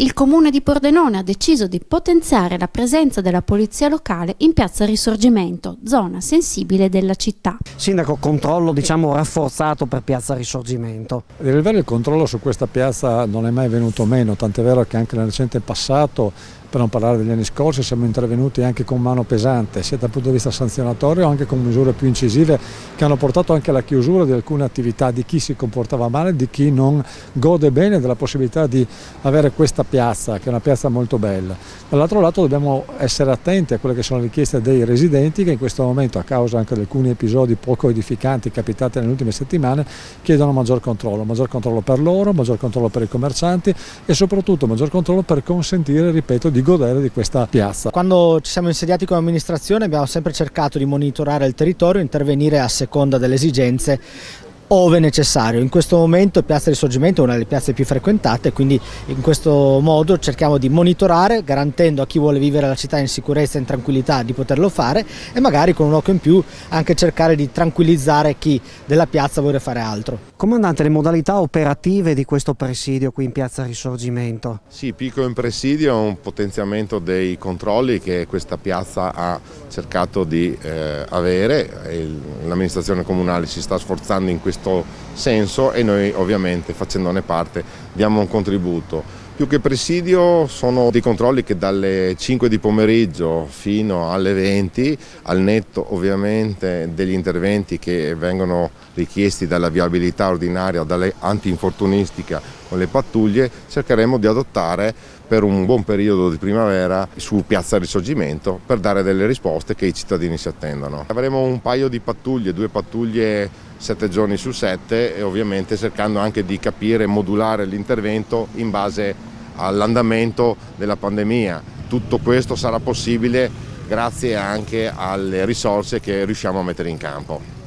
Il comune di Pordenone ha deciso di potenziare la presenza della polizia locale in piazza Risorgimento, zona sensibile della città. Sindaco, controllo diciamo rafforzato per piazza Risorgimento. A livello il controllo su questa piazza non è mai venuto meno, tant'è vero che anche nel recente passato per non parlare degli anni scorsi, siamo intervenuti anche con mano pesante, sia dal punto di vista sanzionatorio che con misure più incisive che hanno portato anche alla chiusura di alcune attività di chi si comportava male, di chi non gode bene della possibilità di avere questa piazza, che è una piazza molto bella. Dall'altro lato dobbiamo essere attenti a quelle che sono le richieste dei residenti che in questo momento, a causa anche di alcuni episodi poco edificanti capitati nelle ultime settimane, chiedono maggior controllo, maggior controllo per loro, maggior controllo per i commercianti e soprattutto maggior controllo per consentire, ripeto, di di godere di questa piazza. Quando ci siamo insediati come amministrazione abbiamo sempre cercato di monitorare il territorio intervenire a seconda delle esigenze ove necessario. In questo momento Piazza Risorgimento è una delle piazze più frequentate, quindi in questo modo cerchiamo di monitorare, garantendo a chi vuole vivere la città in sicurezza e in tranquillità di poterlo fare e magari con un occhio in più anche cercare di tranquillizzare chi della piazza vuole fare altro. Comandante, le modalità operative di questo presidio qui in Piazza Risorgimento? Sì, Piccolo in presidio è un potenziamento dei controlli che questa piazza ha cercato di eh, avere, l'amministrazione comunale si sta sforzando in questo questo senso e noi ovviamente facendone parte diamo un contributo. Più che presidio sono dei controlli che dalle 5 di pomeriggio fino alle 20, al netto ovviamente degli interventi che vengono richiesti dalla viabilità ordinaria anti-infortunistica con le pattuglie, cercheremo di adottare per un buon periodo di primavera su Piazza Risorgimento per dare delle risposte che i cittadini si attendono. Avremo un paio di pattuglie, due pattuglie sette giorni su sette e ovviamente cercando anche di capire e modulare l'intervento in base all'andamento della pandemia. Tutto questo sarà possibile grazie anche alle risorse che riusciamo a mettere in campo.